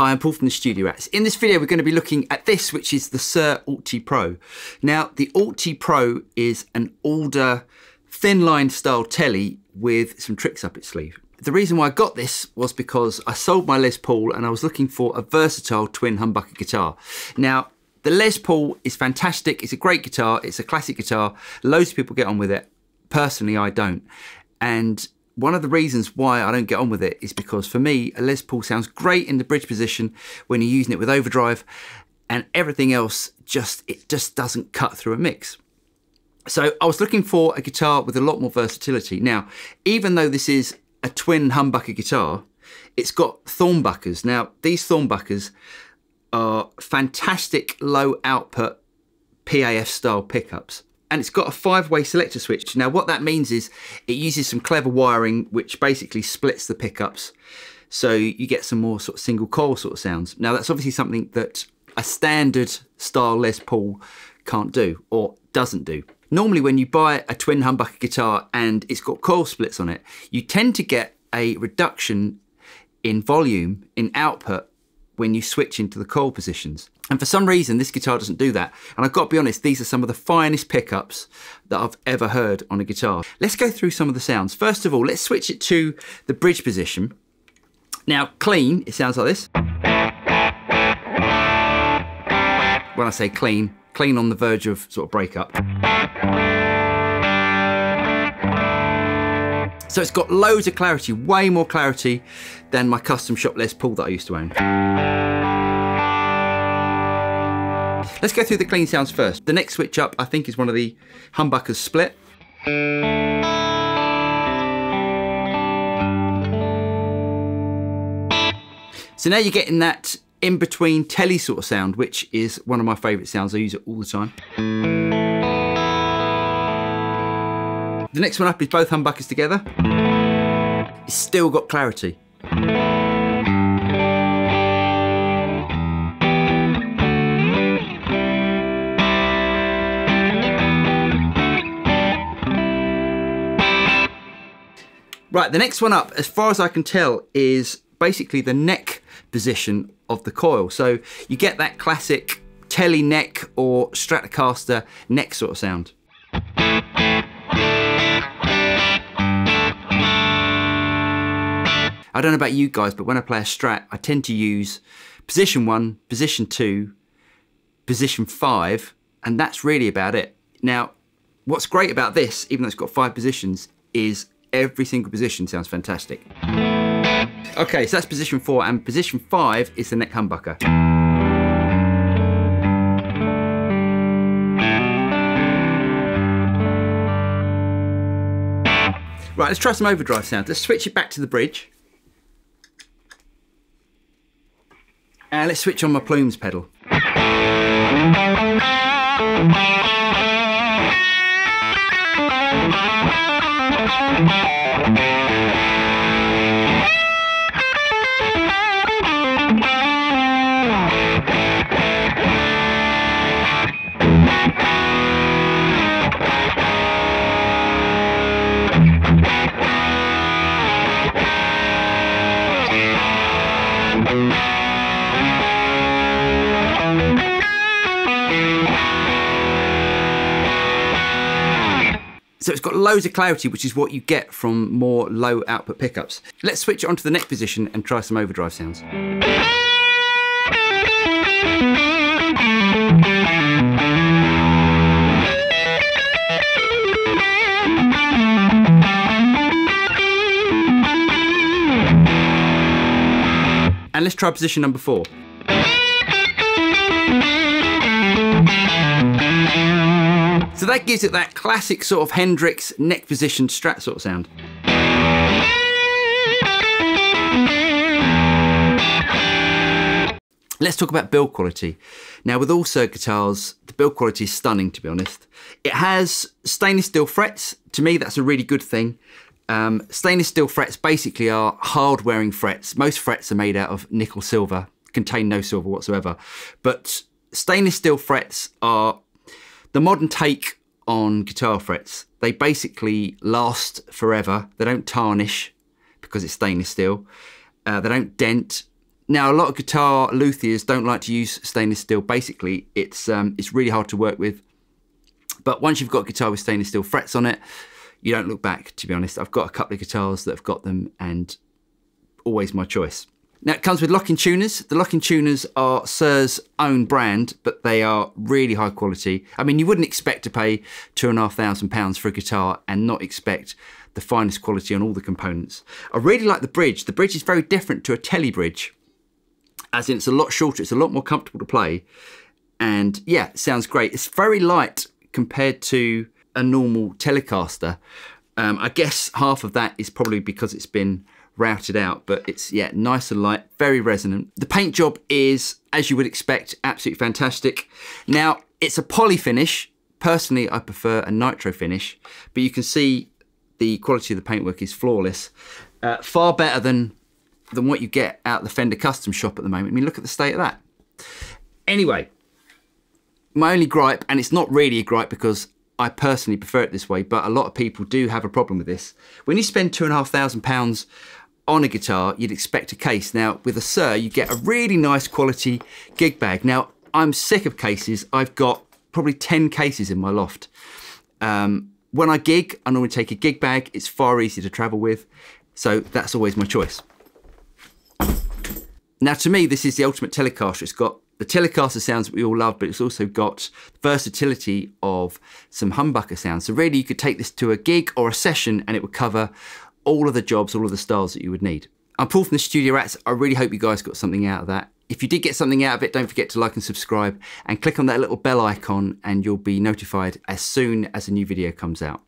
Hi, I'm Paul from the Studio Rats. In this video, we're going to be looking at this, which is the Suhr Alt-T Pro. Now, the Alt-T Pro is an older, thin line style telly with some tricks up its sleeve. The reason why I got this was because I sold my Les Paul and I was looking for a versatile twin humbucker guitar. Now, the Les Paul is fantastic. It's a great guitar. It's a classic guitar. Loads of people get on with it. Personally, I don't. And one of the reasons why I don't get on with it is because for me, a Les Paul sounds great in the bridge position when you're using it with overdrive and everything else just, it just doesn't cut through a mix. So I was looking for a guitar with a lot more versatility. Now, even though this is a twin humbucker guitar, it's got thornbuckers. Now, these thornbuckers are fantastic low output PAF style pickups and it's got a five-way selector switch. Now what that means is it uses some clever wiring which basically splits the pickups so you get some more sort of single coil sort of sounds. Now that's obviously something that a standard style Les Paul can't do or doesn't do. Normally when you buy a twin humbucker guitar and it's got coil splits on it, you tend to get a reduction in volume, in output, when you switch into the coil positions. And for some reason, this guitar doesn't do that. And I've got to be honest, these are some of the finest pickups that I've ever heard on a guitar. Let's go through some of the sounds. First of all, let's switch it to the bridge position. Now, clean, it sounds like this. When I say clean, clean on the verge of sort of breakup. So it's got loads of clarity, way more clarity than my custom shop Les Paul that I used to own. Let's go through the clean sounds first. The next switch up, I think, is one of the humbuckers split. So now you're getting that in-between telly sort of sound, which is one of my favourite sounds. I use it all the time. The next one up is both humbuckers together. It's still got clarity. Right, the next one up, as far as I can tell, is basically the neck position of the coil. So you get that classic telly neck or Stratocaster neck sort of sound. I don't know about you guys, but when I play a Strat, I tend to use position one, position two, position five, and that's really about it. Now, what's great about this, even though it's got five positions, is every single position sounds fantastic. Okay, so that's position four, and position five is the neck humbucker. Right, let's try some overdrive sounds. Let's switch it back to the bridge. And let's switch on my plumes pedal. Loads of clarity, which is what you get from more low output pickups. Let's switch it onto the neck position and try some overdrive sounds. And let's try position number four. So that gives it that classic sort of Hendrix neck position strat sort of sound. Let's talk about build quality. Now with all Suhr guitars, the build quality is stunning to be honest. It has stainless steel frets. To me, that's a really good thing. Um, stainless steel frets basically are hard wearing frets. Most frets are made out of nickel silver, contain no silver whatsoever. But stainless steel frets are the modern take on guitar frets, they basically last forever. They don't tarnish because it's stainless steel. Uh, they don't dent. Now, a lot of guitar luthiers don't like to use stainless steel. Basically, it's um, it's really hard to work with. But once you've got a guitar with stainless steel frets on it, you don't look back, to be honest. I've got a couple of guitars that have got them and always my choice. Now it comes with locking tuners. The locking tuners are Suhr's own brand, but they are really high quality. I mean, you wouldn't expect to pay two and a half thousand pounds for a guitar and not expect the finest quality on all the components. I really like the bridge. The bridge is very different to a telly bridge, as in it's a lot shorter, it's a lot more comfortable to play. And yeah, it sounds great. It's very light compared to a normal Telecaster. Um, I guess half of that is probably because it's been routed out, but it's, yeah, nice and light, very resonant. The paint job is, as you would expect, absolutely fantastic. Now, it's a poly finish. Personally, I prefer a nitro finish, but you can see the quality of the paintwork is flawless. Uh, far better than, than what you get out the Fender Custom Shop at the moment. I mean, look at the state of that. Anyway, my only gripe, and it's not really a gripe because I personally prefer it this way, but a lot of people do have a problem with this. When you spend two and a half thousand pounds on a guitar, you'd expect a case. Now, with a Suhr, you get a really nice quality gig bag. Now, I'm sick of cases. I've got probably 10 cases in my loft. Um, when I gig, I normally take a gig bag. It's far easier to travel with. So that's always my choice. Now, to me, this is the ultimate Telecaster. It's got the Telecaster sounds that we all love, but it's also got versatility of some humbucker sounds. So really, you could take this to a gig or a session and it would cover all of the jobs, all of the styles that you would need. I'm Paul from the Studio Rats. I really hope you guys got something out of that. If you did get something out of it, don't forget to like and subscribe and click on that little bell icon and you'll be notified as soon as a new video comes out.